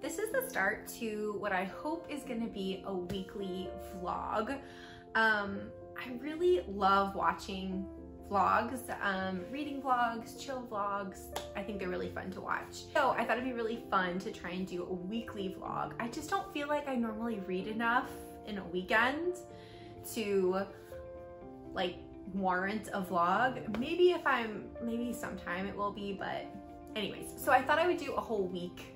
this is the start to what I hope is gonna be a weekly vlog. Um, I really love watching vlogs, um, reading vlogs, chill vlogs. I think they're really fun to watch. So I thought it'd be really fun to try and do a weekly vlog. I just don't feel like I normally read enough in a weekend to like warrant a vlog. Maybe if I'm, maybe sometime it will be, but anyways. So I thought I would do a whole week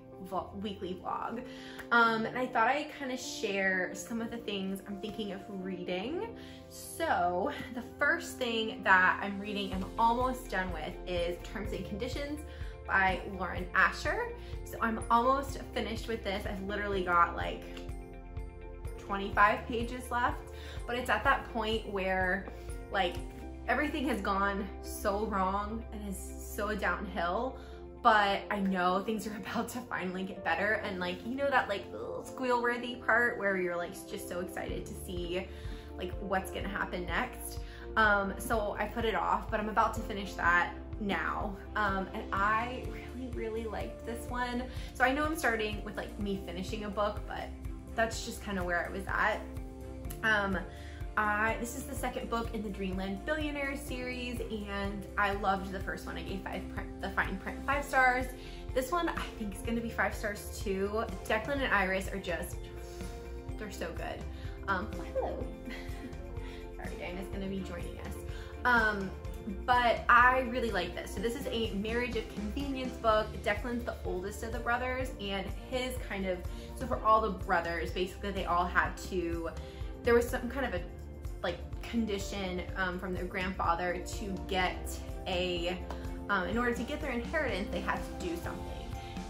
weekly vlog. Um, and I thought I'd kind of share some of the things I'm thinking of reading. So the first thing that I'm reading and almost done with is Terms and Conditions by Lauren Asher. So I'm almost finished with this. I've literally got like 25 pages left, but it's at that point where like everything has gone so wrong and is so downhill but I know things are about to finally get better. And like you know that like squeal worthy part where you're like just so excited to see like what's gonna happen next? Um so I put it off but I'm about to finish that now. Um and I really really liked this one. So I know I'm starting with like me finishing a book but that's just kind of where I was at. Um I, this is the second book in the Dreamland Billionaires series, and I loved the first one. I gave five the fine print five stars. This one I think is gonna be five stars too. Declan and Iris are just, they're so good. Um, hello. Sorry, Diana's gonna be joining us. Um, but I really like this. So this is a marriage of convenience book. Declan's the oldest of the brothers and his kind of, so for all the brothers, basically they all had to, there was some kind of a like condition um, from their grandfather to get a, um, in order to get their inheritance, they had to do something.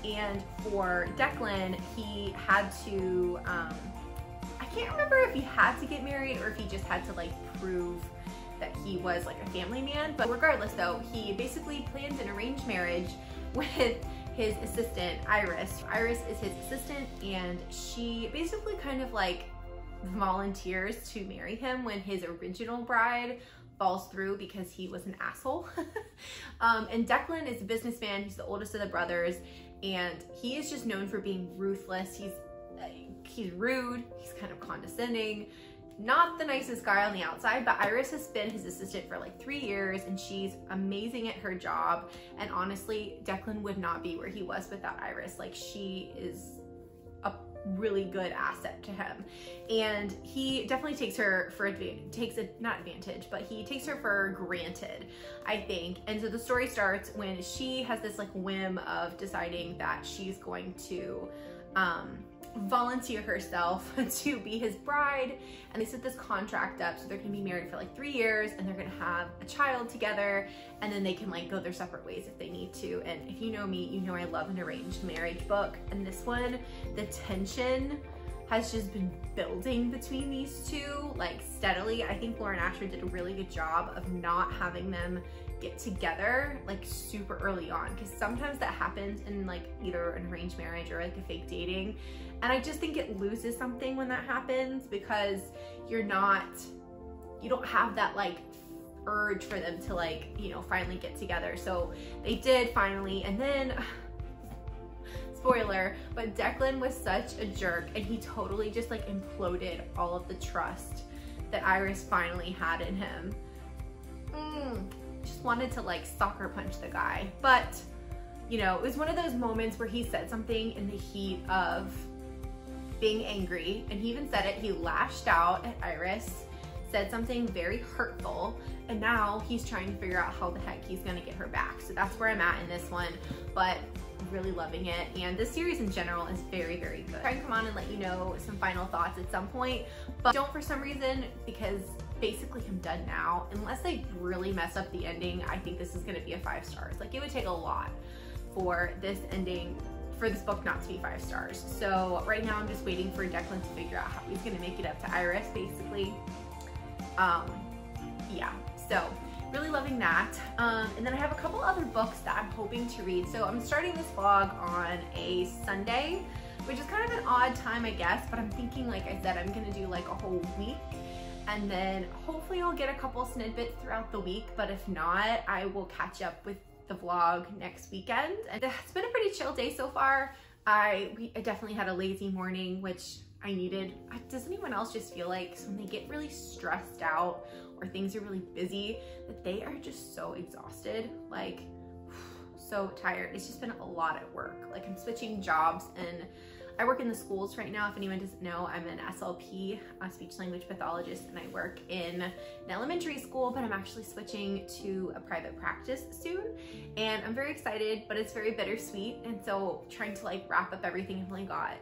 And for Declan, he had to, um, I can't remember if he had to get married or if he just had to like prove that he was like a family man. But regardless though, he basically planned an arranged marriage with his assistant, Iris. Iris is his assistant and she basically kind of like volunteers to marry him when his original bride falls through because he was an asshole. um, and Declan is a businessman. He's the oldest of the brothers and he is just known for being ruthless. He's uh, he's rude. He's kind of condescending. Not the nicest guy on the outside, but Iris has been his assistant for like three years and she's amazing at her job. And honestly, Declan would not be where he was without Iris. Like she is really good asset to him. And he definitely takes her for takes it, not advantage, but he takes her for granted, I think. And so the story starts when she has this like whim of deciding that she's going to, um, volunteer herself to be his bride. And they set this contract up so they're gonna be married for like three years and they're gonna have a child together and then they can like go their separate ways if they need to. And if you know me you know I love an arranged marriage book. And this one the tension has just been building between these two like steadily. I think Lauren Asher did a really good job of not having them get together like super early on. Because sometimes that happens in like either an arranged marriage or like a fake dating and I just think it loses something when that happens because you're not you don't have that like urge for them to like you know finally get together. So they did finally. And then spoiler but Declan was such a jerk and he totally just like imploded all of the trust that Iris finally had in him. Mm just wanted to like soccer punch the guy. But, you know, it was one of those moments where he said something in the heat of being angry. And he even said it, he lashed out at Iris, said something very hurtful. And now he's trying to figure out how the heck he's gonna get her back. So that's where I'm at in this one. But really loving it and this series in general is very very good. Try and come on and let you know some final thoughts at some point but don't for some reason because basically I'm done now. Unless they really mess up the ending, I think this is gonna be a five stars. Like it would take a lot for this ending, for this book not to be five stars. So right now I'm just waiting for Declan to figure out how he's gonna make it up to Iris basically. Um, yeah, so really loving that. Um, and then I have a couple other books that I'm hoping to read. So I'm starting this vlog on a Sunday, which is kind of an odd time, I guess, but I'm thinking, like I said, I'm gonna do like a whole week and then hopefully I'll get a couple snippets throughout the week, but if not, I will catch up with the vlog next weekend. And it's been a pretty chill day so far. I, we, I definitely had a lazy morning, which I needed. Does anyone else just feel like when they get really stressed out or things are really busy, that they are just so exhausted? Like, so tired. It's just been a lot at work. Like I'm switching jobs and I work in the schools right now. If anyone doesn't know, I'm an SLP, a speech language pathologist, and I work in an elementary school, but I'm actually switching to a private practice soon. And I'm very excited, but it's very bittersweet. And so trying to like wrap up everything, I've only got,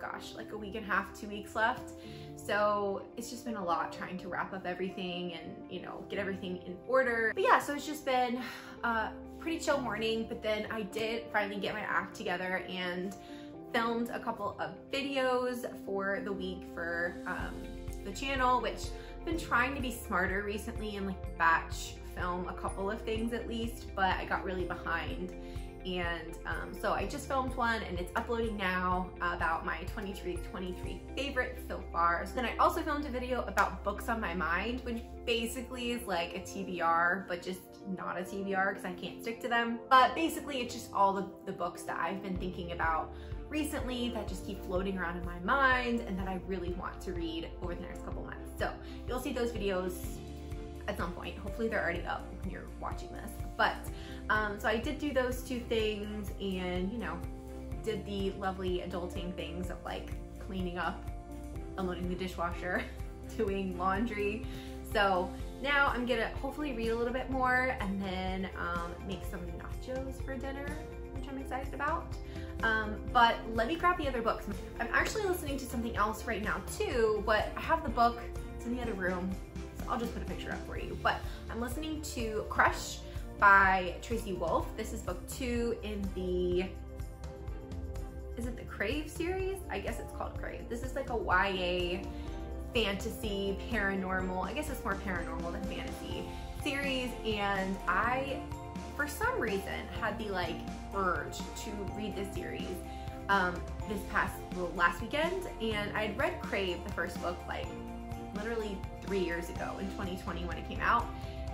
gosh, like a week and a half, two weeks left. So it's just been a lot trying to wrap up everything and, you know, get everything in order. But yeah, so it's just been a pretty chill morning, but then I did finally get my act together and filmed a couple of videos for the week for um, the channel, which I've been trying to be smarter recently and like batch film a couple of things at least, but I got really behind. And um, so I just filmed one and it's uploading now about my 23 23 favorites so far. So then I also filmed a video about books on my mind, which basically is like a TBR, but just not a TBR because I can't stick to them. But basically it's just all the, the books that I've been thinking about recently that just keep floating around in my mind and that I really want to read over the next couple months. So you'll see those videos at some point. Hopefully they're already up when you're watching this. But, um, so I did do those two things and, you know, did the lovely adulting things of like cleaning up, unloading the dishwasher, doing laundry. So now I'm gonna hopefully read a little bit more and then um, make some nachos for dinner, which I'm excited about. Um, but let me grab the other books. I'm actually listening to something else right now too, but I have the book, it's in the other room, so I'll just put a picture up for you. But I'm listening to Crush by Tracy Wolff. This is book two in the, is it the Crave series? I guess it's called Crave. This is like a YA fantasy, paranormal, I guess it's more paranormal than fantasy series. And I, for some reason, had the like urge to read this series um, this past well, last weekend, and I'd read Crave, the first book, like literally three years ago in 2020 when it came out.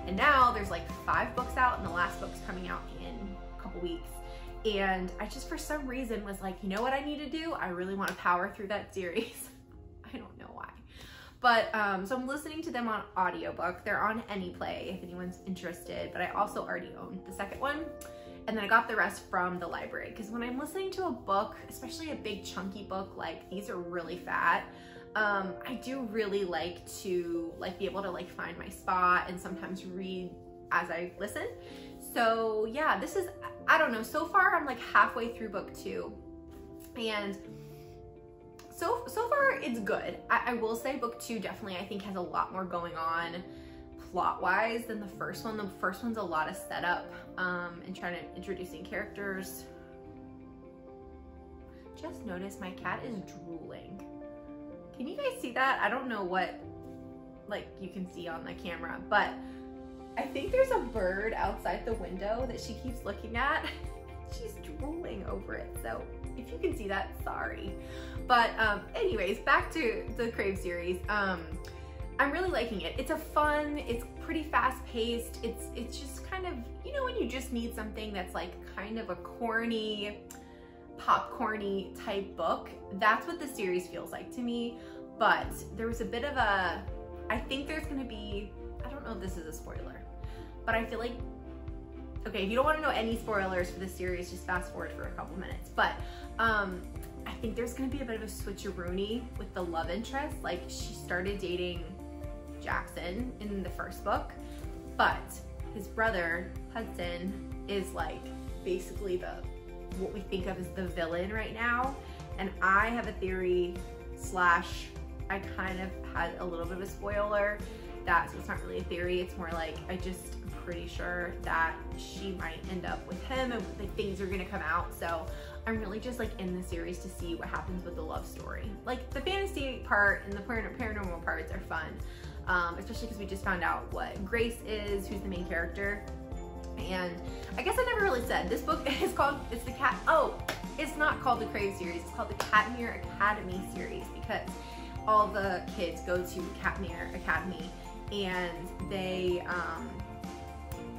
And now there's like five books out, and the last book's coming out in a couple weeks. And I just, for some reason, was like, you know what I need to do? I really want to power through that series. I don't know why. But, um, so I'm listening to them on audiobook. They're on Anyplay if anyone's interested, but I also already own the second one and then I got the rest from the library. Because when I'm listening to a book, especially a big chunky book like these are really fat, um, I do really like to like be able to like find my spot and sometimes read as I listen. So yeah, this is, I don't know, so far I'm like halfway through book two and so, so far it's good. I, I will say book two definitely I think has a lot more going on plot-wise than the first one. The first one's a lot of setup um, and trying to introducing characters. Just noticed my cat is drooling. Can you guys see that? I don't know what like you can see on the camera, but I think there's a bird outside the window that she keeps looking at. She's drooling over it. So if you can see that, sorry. But um, anyways, back to the Crave series. Um, I'm really liking it. It's a fun, it's pretty fast paced. It's it's just kind of, you know, when you just need something that's like kind of a corny, popcorny type book. That's what the series feels like to me. But there was a bit of a, I think there's gonna be, I don't know if this is a spoiler, but I feel like, okay, if you don't wanna know any spoilers for the series, just fast forward for a couple minutes. But um, I think there's gonna be a bit of a switcheroony with the love interest. Like she started dating Jackson in the first book, but his brother, Hudson, is like basically the what we think of as the villain right now. And I have a theory slash I kind of had a little bit of a spoiler that so it's not really a theory, it's more like I just am pretty sure that she might end up with him and like things are gonna come out. So I'm really just like in the series to see what happens with the love story. Like the fantasy part and the paranormal parts are fun um, especially because we just found out what Grace is, who's the main character. And I guess I never really said, this book is called, it's the cat, oh, it's not called the Crave series, it's called the Katmere Academy series because all the kids go to Katmere Academy and they, um,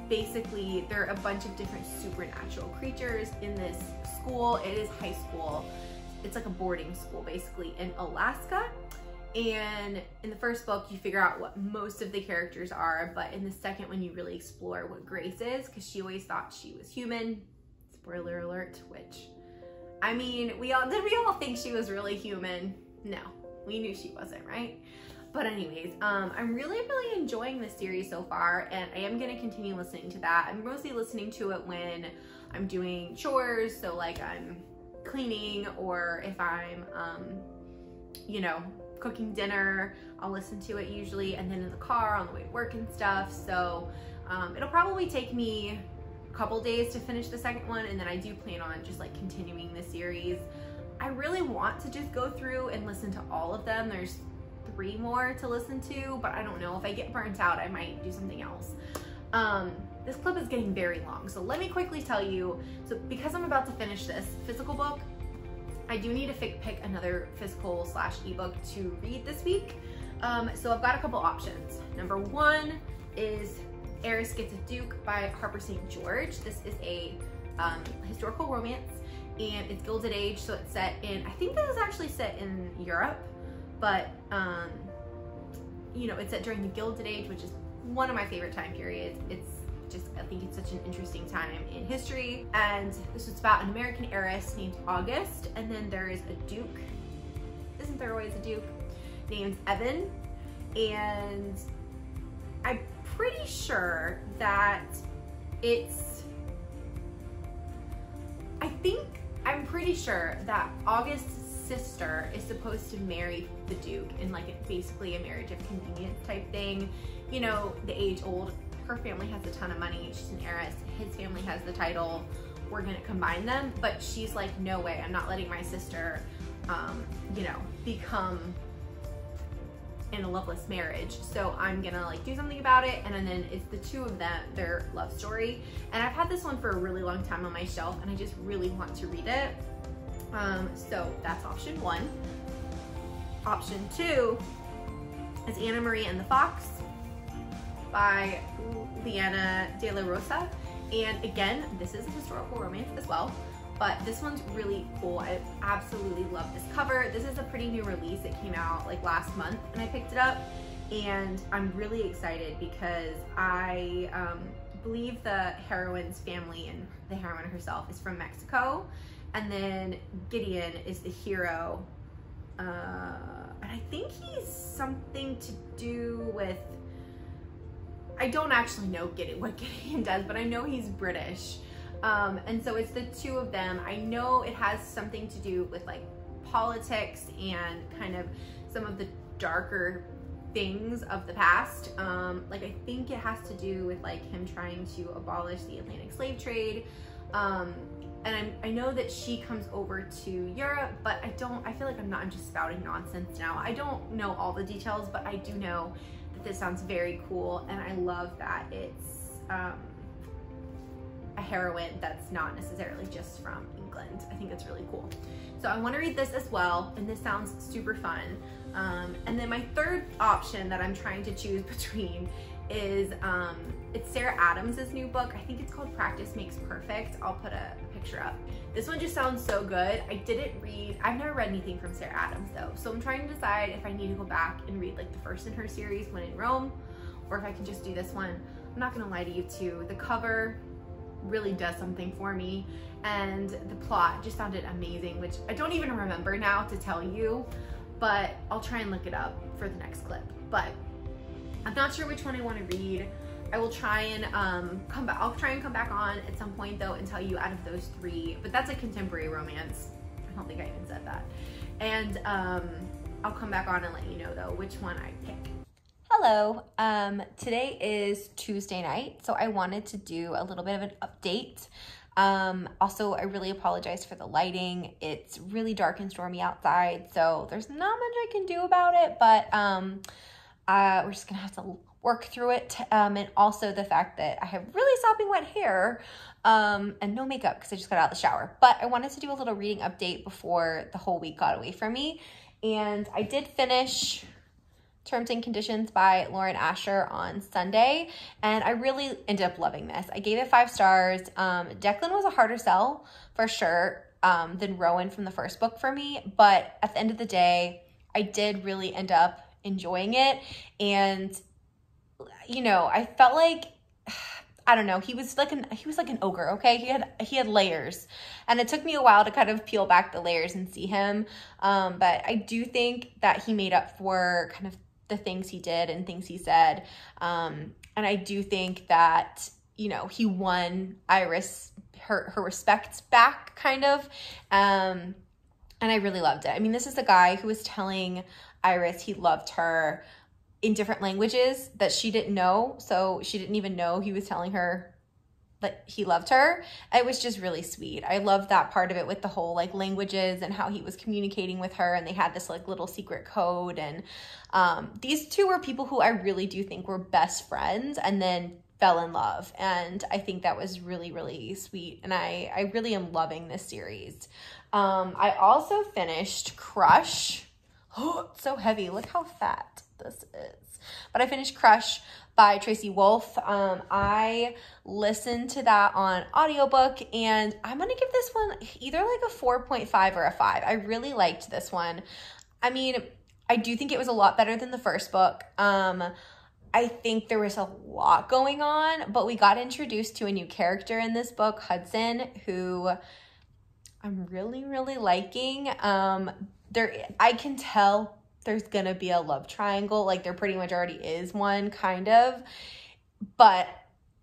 basically there are a bunch of different supernatural creatures in this school. It is high school. It's like a boarding school basically in Alaska. And in the first book, you figure out what most of the characters are, but in the second one, you really explore what Grace is because she always thought she was human. Spoiler alert, which I mean, we all did we all think she was really human? No, we knew she wasn't, right? But anyways, um, I'm really, really enjoying this series so far, and I am gonna continue listening to that. I'm mostly listening to it when I'm doing chores, so like I'm cleaning or if I'm, um, you know, cooking dinner, I'll listen to it usually, and then in the car on the way to work and stuff. So um, it'll probably take me a couple days to finish the second one, and then I do plan on just like continuing the series. I really want to just go through and listen to all of them. There's three more to listen to, but I don't know. If I get burnt out, I might do something else. Um, this clip is getting very long, so let me quickly tell you. So because I'm about to finish this physical book, I do need to pick another physical slash ebook to read this week. Um, so I've got a couple options. Number one is Heiress Gets a Duke by Harper St. George. This is a um, historical romance and it's Gilded Age, so it's set in, I think this is actually set in Europe, but um, you know, it's set during the Gilded Age, which is one of my favorite time periods. It's just, I think it's such an interesting time in history. And this is about an American heiress named August. And then there is a Duke. Isn't there always a Duke? Named Evan. And I'm pretty sure that it's, I think, I'm pretty sure that August's sister is supposed to marry the Duke in like basically a marriage of convenience type thing. You know, the age old her family has a ton of money. She's an heiress. His family has the title. We're gonna combine them. But she's like, no way. I'm not letting my sister, um, you know, become in a loveless marriage. So I'm gonna like do something about it. And then it's the two of them, their love story. And I've had this one for a really long time on my shelf and I just really want to read it. Um, so that's option one. Option two is Ana María and the Fox by Liana de la Rosa. And again, this is a historical romance as well, but this one's really cool. I absolutely love this cover. This is a pretty new release. It came out like last month and I picked it up and I'm really excited because I um, believe the heroine's family and the heroine herself is from Mexico. And then Gideon is the hero. Uh, and I think he's something to do with I don't actually know Gideon, what Gideon does, but I know he's British. Um, and so it's the two of them. I know it has something to do with like politics and kind of some of the darker things of the past. Um, like I think it has to do with like him trying to abolish the Atlantic slave trade. Um, and I'm, i know that she comes over to Europe, but I don't, I feel like I'm not, I'm just spouting nonsense now. I don't know all the details, but I do know this sounds very cool and I love that it's um, a heroine that's not necessarily just from England. I think it's really cool. So I wanna read this as well and this sounds super fun. Um, and then my third option that I'm trying to choose between is um, it's Sarah Adams' new book. I think it's called Practice Makes Perfect. I'll put a, a picture up. This one just sounds so good. I didn't read, I've never read anything from Sarah Adams though. So I'm trying to decide if I need to go back and read like the first in her series, When in Rome, or if I can just do this one. I'm not gonna lie to you too. The cover really does something for me and the plot just sounded amazing, which I don't even remember now to tell you, but I'll try and look it up for the next clip. But I'm not sure which one I want to read. I will try and um, come back. I'll try and come back on at some point though and tell you out of those three. But that's a contemporary romance. I don't think I even said that. And um, I'll come back on and let you know though which one I pick. Hello, um, today is Tuesday night, so I wanted to do a little bit of an update. Um, also, I really apologize for the lighting. It's really dark and stormy outside, so there's not much I can do about it, but um, uh, we're just gonna have to work through it. Um, and also the fact that I have really sopping wet hair um, and no makeup because I just got out of the shower. But I wanted to do a little reading update before the whole week got away from me. And I did finish Terms and Conditions by Lauren Asher on Sunday, and I really ended up loving this. I gave it five stars. Um, Declan was a harder sell for sure um, than Rowan from the first book for me, but at the end of the day, I did really end up enjoying it, and you know, I felt like I don't know. He was like an he was like an ogre. Okay, he had he had layers, and it took me a while to kind of peel back the layers and see him. Um, but I do think that he made up for kind of the things he did and things he said. Um, and I do think that, you know, he won Iris her, her respect back, kind of. Um, and I really loved it. I mean, this is a guy who was telling Iris he loved her in different languages that she didn't know. So she didn't even know he was telling her that he loved her. It was just really sweet. I loved that part of it with the whole like languages and how he was communicating with her and they had this like little secret code and um, these two were people who I really do think were best friends and then fell in love and I think that was really really sweet and I I really am loving this series. Um, I also finished Crush. Oh, so heavy. Look how fat this is. But I finished Crush by Tracy Wolff. Um, I listened to that on audiobook and I'm going to give this one either like a 4.5 or a 5. I really liked this one. I mean, I do think it was a lot better than the first book. Um, I think there was a lot going on, but we got introduced to a new character in this book, Hudson, who I'm really, really liking. Um, there, I can tell there's gonna be a love triangle. Like there pretty much already is one, kind of. But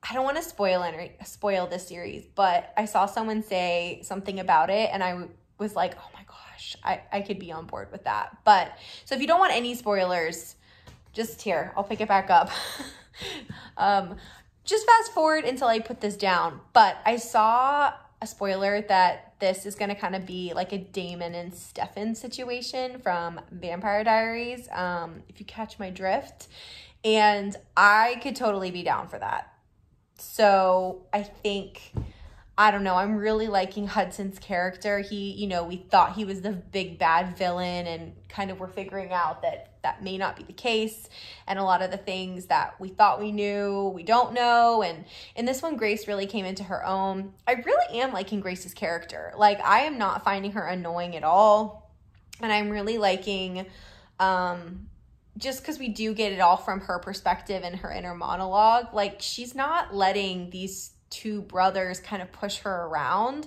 I don't want to spoil any spoil this series, but I saw someone say something about it, and I was like, oh my gosh, I, I could be on board with that. But so if you don't want any spoilers, just here, I'll pick it back up. um, just fast forward until I put this down. But I saw a spoiler that this is going to kind of be like a Damon and Stefan situation from Vampire Diaries, um, if you catch my drift. And I could totally be down for that. So I think I don't know. I'm really liking Hudson's character. He, you know, we thought he was the big bad villain and kind of we're figuring out that that may not be the case. And a lot of the things that we thought we knew, we don't know. And in this one, Grace really came into her own. I really am liking Grace's character. Like, I am not finding her annoying at all. And I'm really liking, um, just because we do get it all from her perspective and her inner monologue, like, she's not letting these two brothers kind of push her around.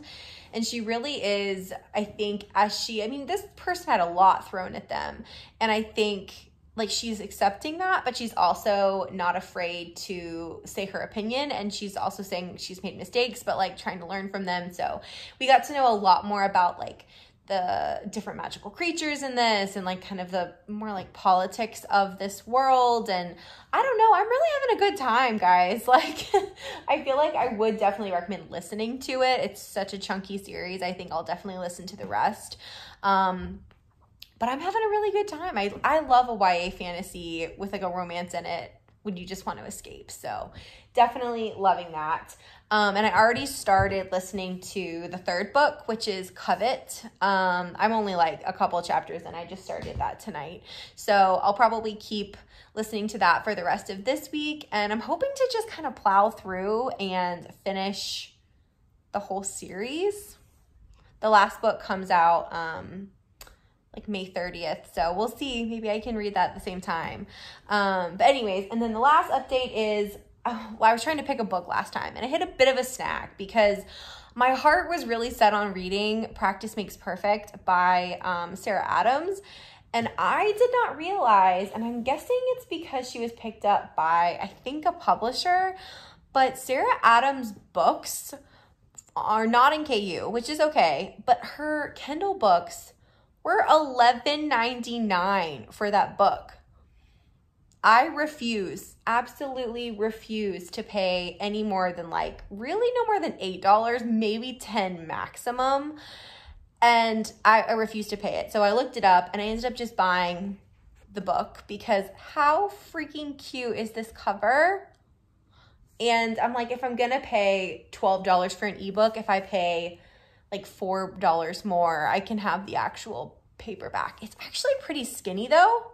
And she really is, I think, as she, I mean, this person had a lot thrown at them. And I think like she's accepting that, but she's also not afraid to say her opinion. And she's also saying she's made mistakes, but like trying to learn from them. So we got to know a lot more about like the different magical creatures in this and like kind of the more like politics of this world and I don't know, I'm really having a good time, guys. Like I feel like I would definitely recommend listening to it. It's such a chunky series. I think I'll definitely listen to the rest. Um but I'm having a really good time. I I love a YA fantasy with like a romance in it when you just want to escape. So definitely loving that. Um, and I already started listening to the third book, which is Covet. Um, I'm only like a couple chapters and I just started that tonight. So I'll probably keep listening to that for the rest of this week. And I'm hoping to just kind of plow through and finish the whole series. The last book comes out um, like May 30th. So we'll see. Maybe I can read that at the same time. Um, but, anyways, and then the last update is well, I was trying to pick a book last time and I hit a bit of a snag because my heart was really set on reading Practice Makes Perfect by um, Sarah Adams. And I did not realize, and I'm guessing it's because she was picked up by, I think, a publisher, but Sarah Adams' books are not in KU, which is okay, but her Kindle books were $11.99 for that book. I refuse, absolutely refuse to pay any more than like really no more than $8, maybe 10 maximum. And I, I refuse to pay it. So I looked it up and I ended up just buying the book because how freaking cute is this cover? And I'm like, if I'm gonna pay $12 for an ebook, if I pay like $4 more, I can have the actual paperback. It's actually pretty skinny though.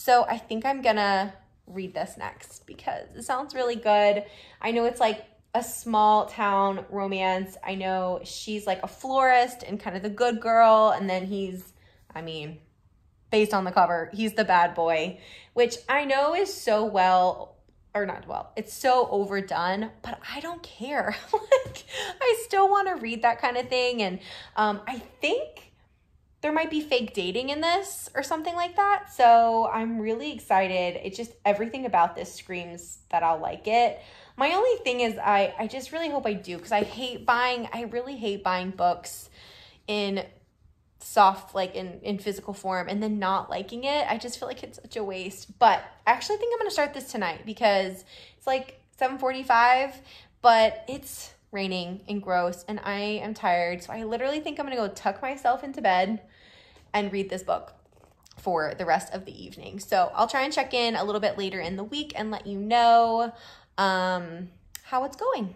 So I think I'm gonna read this next because it sounds really good. I know it's like a small town romance. I know she's like a florist and kind of the good girl, and then he's, I mean, based on the cover, he's the bad boy, which I know is so well or not well, it's so overdone, but I don't care. like, I still want to read that kind of thing. And um, I think there might be fake dating in this or something like that. So I'm really excited. It just, everything about this screams that I'll like it. My only thing is I, I just really hope I do because I hate buying, I really hate buying books in soft like in in physical form and then not liking it i just feel like it's such a waste but i actually think i'm going to start this tonight because it's like 7:45 but it's raining and gross and i am tired. So i literally think i'm to go tuck myself into bed and read this book for the rest of the evening. So i'll try and check in a little bit later in the week and let you know um how it's going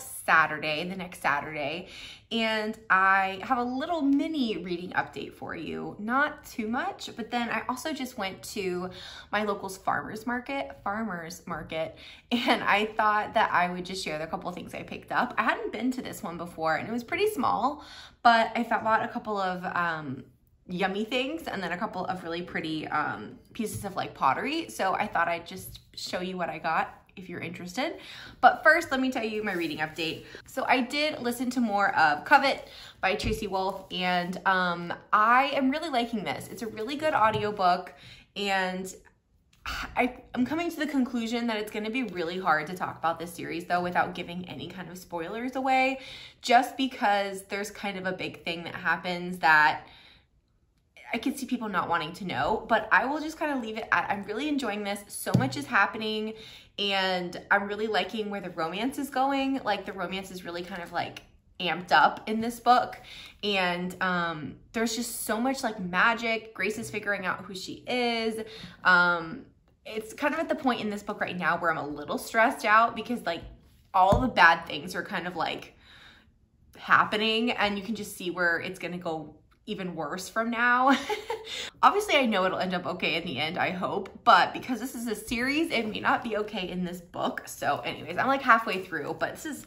Saturday, the next Saturday, and I have a little mini reading update for you. Not too much, but then I also just went to my local's farmer's market, farmer's market, and I thought that I would just share the couple things I picked up. I hadn't been to this one before, and it was pretty small, but I bought a couple of um, yummy things and then a couple of really pretty um, pieces of like pottery. So I thought I'd just show you what I got if you're interested. But first, let me tell you my reading update. So I did listen to more of Covet by Tracy Wolff, and um, I am really liking this. It's a really good audiobook, and I I, am coming to the conclusion that it's going to be really hard to talk about this series though without giving any kind of spoilers away, just because there's kind of a big thing that happens that I could see people not wanting to know, but I will just kind of leave it at I'm really enjoying this. So much is happening and I'm really liking where the romance is going. Like the romance is really kind of like amped up in this book and um there's just so much like magic grace is figuring out who she is um it's kind of at the point in this book right now where i'm a little stressed out because like all the bad things are kind of like happening and you can just see where it's going to go even worse from now. Obviously, I know it'll end up okay in the end, I hope, but because this is a series, it may not be okay in this book. So anyways, I'm like halfway through, but this is,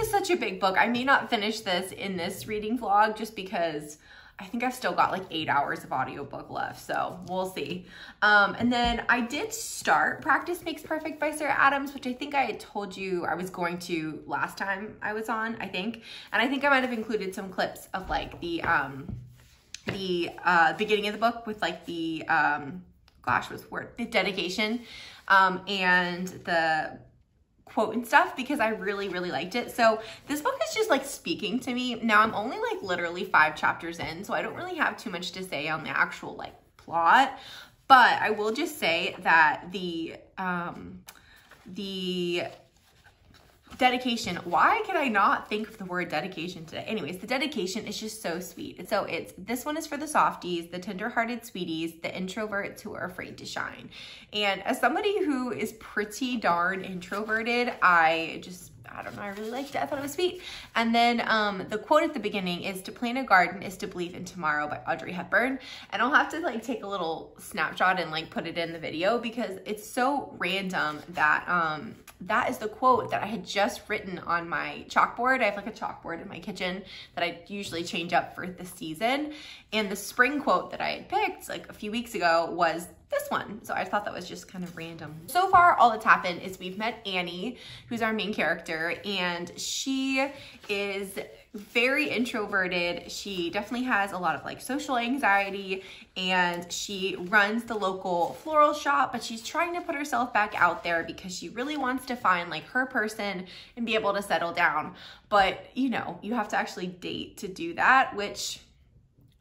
is such a big book. I may not finish this in this reading vlog just because I think I've still got like eight hours of audiobook left, so we'll see. Um, and then I did start Practice Makes Perfect by Sarah Adams, which I think I had told you I was going to last time I was on, I think. And I think I might have included some clips of like the, um, the uh, beginning of the book with like the, um, gosh, what's word? The dedication um, and the quote and stuff because I really, really liked it. So this book is just like speaking to me. Now I'm only like literally five chapters in, so I don't really have too much to say on the actual like plot, but I will just say that the, um, the dedication. Why can I not think of the word dedication today? Anyways, the dedication is just so sweet. So it's this one is for the softies, the tenderhearted sweeties, the introverts who are afraid to shine. And as somebody who is pretty darn introverted, I just I don't know, I really liked it. I thought it was sweet. And then um, the quote at the beginning is to plant a garden is to believe in tomorrow by Audrey Hepburn. And I'll have to like take a little snapshot and like put it in the video because it's so random that um, that is the quote that I had just written on my chalkboard. I have like a chalkboard in my kitchen that I usually change up for the season. And the spring quote that I had picked like a few weeks ago was this one. So I thought that was just kind of random. So far, all that's happened is we've met Annie, who's our main character, and she is very introverted. She definitely has a lot of like social anxiety and she runs the local floral shop, but she's trying to put herself back out there because she really wants to find like her person and be able to settle down. But you know, you have to actually date to do that, which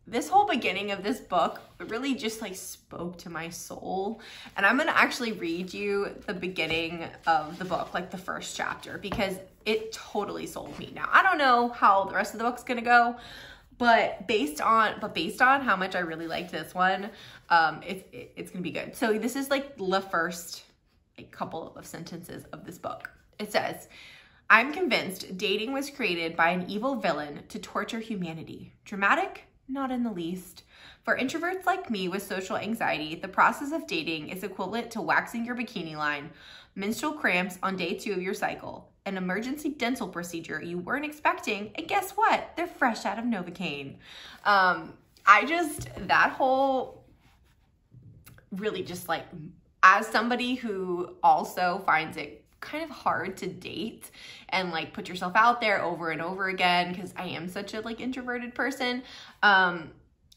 this whole beginning of this book really just like spoke to my soul. And I'm gonna actually read you the beginning of the book, like the first chapter, because it totally sold me. Now, I don't know how the rest of the book's gonna go, but based on but based on how much I really liked this one, um, it's it, it's gonna be good. So this is like the first like, couple of sentences of this book. It says, I'm convinced dating was created by an evil villain to torture humanity. Dramatic? Not in the least. For introverts like me with social anxiety, the process of dating is equivalent to waxing your bikini line, menstrual cramps on day two of your cycle, an emergency dental procedure you weren't expecting, and guess what? They're fresh out of Novocaine. Um, I just, that whole really just like, as somebody who also finds it kind of hard to date and like put yourself out there over and over again because I am such a like introverted person. Um,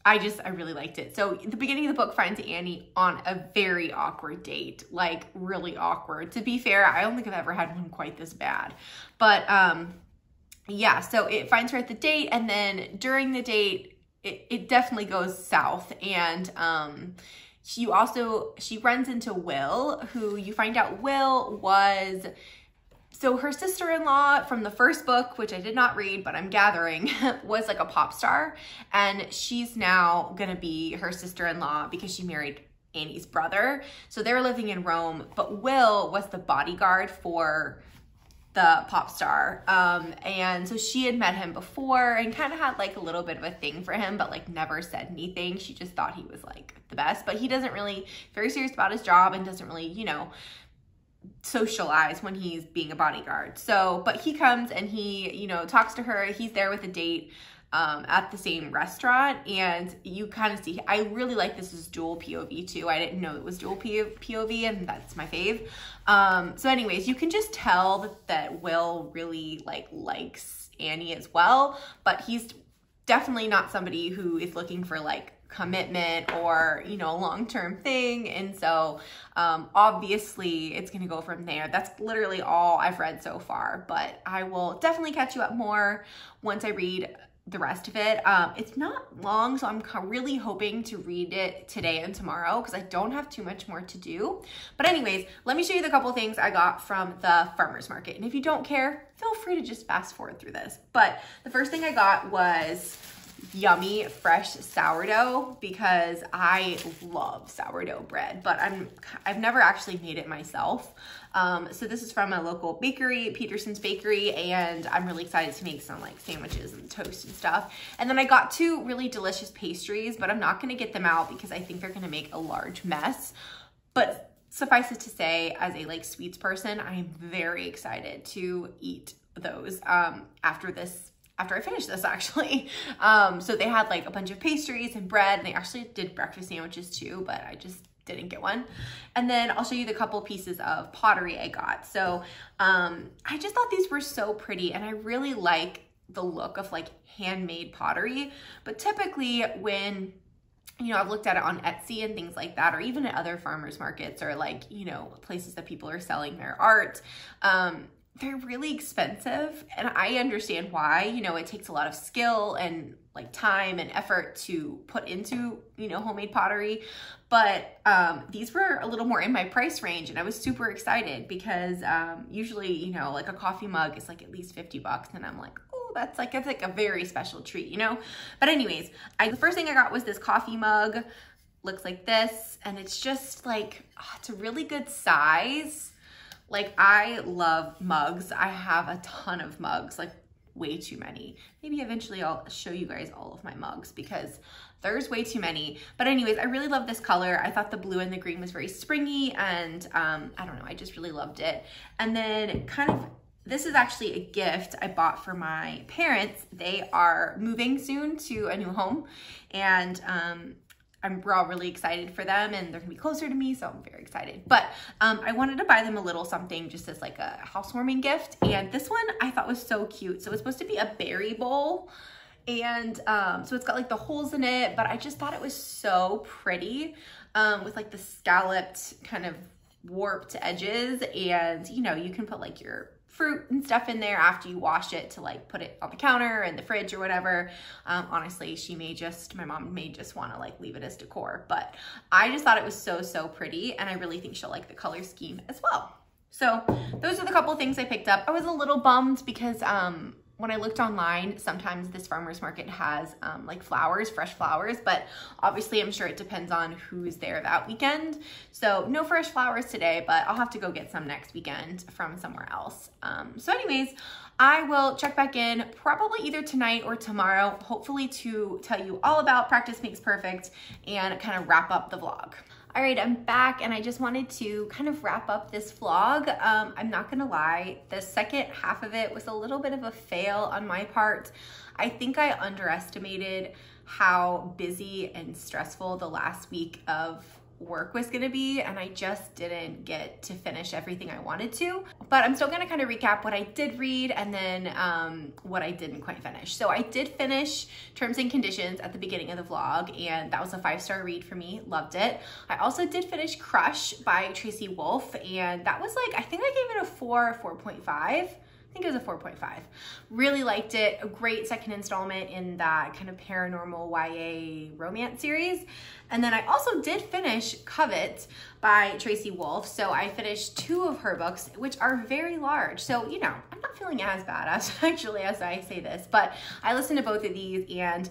I just, I really liked it. So the beginning of the book finds Annie on a very awkward date, like really awkward. To be fair, I don't think I've ever had one quite this bad. But um, yeah, so it finds her at the date and then during the date, it, it definitely goes south and um, she also, she runs into Will, who you find out Will was, so her sister-in-law from the first book, which I did not read, but I'm gathering, was like a pop star. And she's now gonna be her sister-in-law because she married Annie's brother. So they're living in Rome, but Will was the bodyguard for the pop star. Um, and so she had met him before and kind of had like a little bit of a thing for him, but like never said anything. She just thought he was like the best, but he doesn't really, very serious about his job and doesn't really, you know, socialize when he's being a bodyguard. So, but he comes and he, you know, talks to her. He's there with a date um, at the same restaurant and you kind of see, I really like this is dual POV too. I didn't know it was dual POV and that's my fave. Um, so anyways, you can just tell that, that Will really like likes Annie as well, but he's definitely not somebody who is looking for like commitment or you know a long-term thing and so um, obviously it's gonna go from there that's literally all I've read so far but I will definitely catch you up more once I read the rest of it. Um, it's not long, so I'm really hoping to read it today and tomorrow because I don't have too much more to do. But anyways, let me show you the couple things I got from the farmer's market. And if you don't care, feel free to just fast forward through this. But the first thing I got was yummy fresh sourdough because I love sourdough bread, but I'm I've never actually made it myself. Um, so this is from a local bakery, Peterson's Bakery, and I'm really excited to make some like sandwiches and toast and stuff. And then I got two really delicious pastries, but I'm not gonna get them out because I think they're gonna make a large mess. But suffice it to say, as a like sweets person, I am very excited to eat those um, after this after I finished this actually. Um, so they had like a bunch of pastries and bread and they actually did breakfast sandwiches too, but I just didn't get one. And then I'll show you the couple pieces of pottery I got. So um, I just thought these were so pretty and I really like the look of like handmade pottery. But typically when you know, I've looked at it on Etsy and things like that, or even at other farmers markets or like, you know, places that people are selling their art. Um, they're really expensive and I understand why, you know, it takes a lot of skill and like time and effort to put into, you know, homemade pottery. But um, these were a little more in my price range and I was super excited because um, usually, you know, like a coffee mug is like at least 50 bucks and I'm like, oh, that's like, it's like a very special treat, you know? But anyways, I, the first thing I got was this coffee mug, looks like this, and it's just like, oh, it's a really good size Like I love mugs. I have a ton of mugs, like way too many. Maybe eventually I'll show you guys all of my mugs because there's way too many. But anyways, I really love this color. I thought the blue and the green was very springy and um, I don't know, I just really loved it. And then kind of this is actually a gift I bought for my parents. They are moving soon to a new home and um, I'm, we're all really excited for them and they're gonna be closer to me, so I'm very excited. But um, I wanted to buy them a little something just as like a housewarming gift. And this one I thought was so cute. So it's supposed to be a berry bowl. And um, so it's got like the holes in it, but I just thought it was so pretty um, with like the scalloped kind of warped edges. And you know, you can put like your fruit and stuff in there after you wash it to like put it on the counter and the fridge or whatever. Um, honestly, she may just, my mom may just want to like leave it as decor, but I just thought it was so, so pretty. And I really think she'll like the color scheme as well. So those are the couple things I picked up. I was a little bummed because um, when I looked online, sometimes this farmer's market has um, like flowers, fresh flowers, but obviously I'm sure it depends on who's there that weekend. So no fresh flowers today, but I'll have to go get some next weekend from somewhere else. Um, so anyways, I will check back in probably either tonight or tomorrow, hopefully to tell you all about Practice Makes Perfect and kind of wrap up the vlog. All right, I'm back and I just wanted to kind of wrap up this vlog. Um, I'm not gonna lie, the second half of it was a little bit of a fail on my part. I think I underestimated how busy and stressful the last week of work was gonna be and I just didn't get to finish everything I wanted to. But I'm still gonna kind of recap what I did read and then um, what I didn't quite finish. So I did finish Terms and Conditions at the beginning of the vlog and that was a five star read for me, loved it. I also did finish Crush by Tracy Wolff and that was like, I think I gave it a four, or 4.5. I think it was a 4.5. Really liked it. A great second installment in that kind of paranormal YA romance series. And then I also did finish Covet by Tracy Wolff. So I finished two of her books, which are very large. So, you know, I'm not feeling as bad as actually as I say this, but I listened to both of these and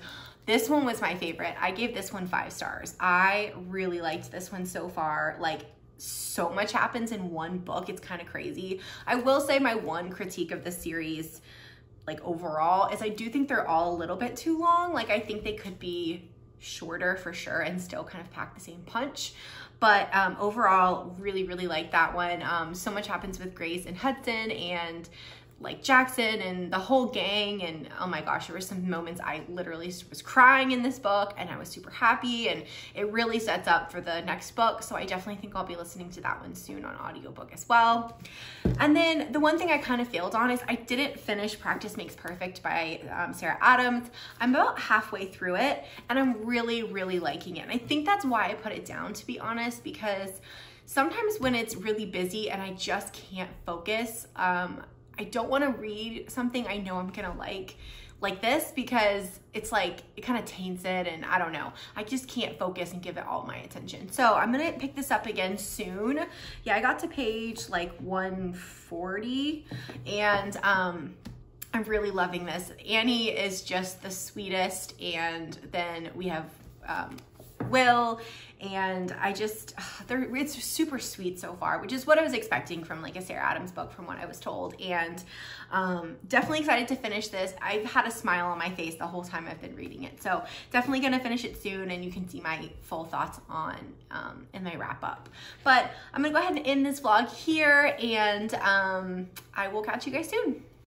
this one was my favorite. I gave this one five stars. I really liked this one so far. Like so much happens in one book. It's kind of crazy. I will say my one critique of the series, like overall, is I do think they're all a little bit too long. Like I think they could be shorter for sure and still kind of pack the same punch. But um, overall, really, really like that one. Um, so much happens with Grace and Hudson and like Jackson and the whole gang and oh my gosh there were some moments I literally was crying in this book and I was super happy and it really sets up for the next book so I definitely think I'll be listening to that one soon on audiobook as well. And then the one thing I kind of failed on is I didn't finish Practice Makes Perfect by um, Sarah Adams. I'm about halfway through it and I'm really really liking it and I think that's why I put it down to be honest because sometimes when it's really busy and I just can't focus um, I don't want to read something I know I'm to like like this because it's like it kind of taints it and I don't know. I just can't focus and give it all my attention. So I'm to pick this up again soon. Yeah, I got to page like 140 and um I'm really loving this. Annie is just the sweetest and then we have um, Will and I just, it's super sweet so far, which is what I was expecting from like a Sarah Adams book from what I was told. And um, definitely excited to finish this. I've had a smile on my face the whole time I've been reading it. So definitely gonna finish it soon and you can see my full thoughts on um, in my wrap up. But I'm gonna go ahead and end this vlog here and um, I will catch you guys soon.